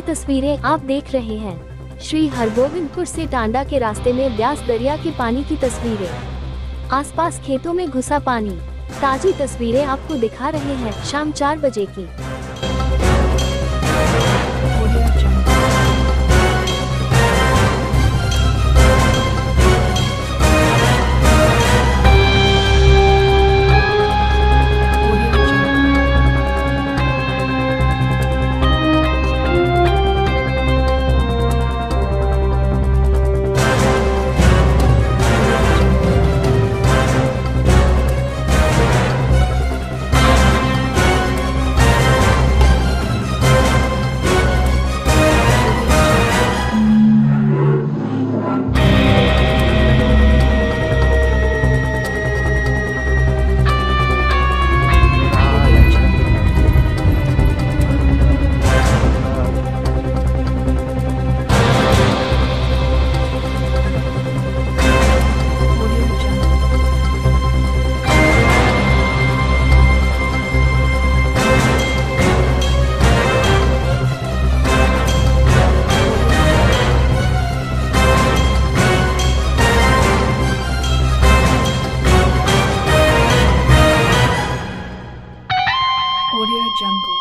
तस्वीरें आप देख रहे हैं। श्री हरगोविंदपुर से टांडा के रास्ते में ब्यास दरिया के पानी की तस्वीरें। आसपास खेतों में घुसा पानी। ताजी तस्वीरें आपको दिखा रहे हैं शाम चार बजे की। Audio Jungle.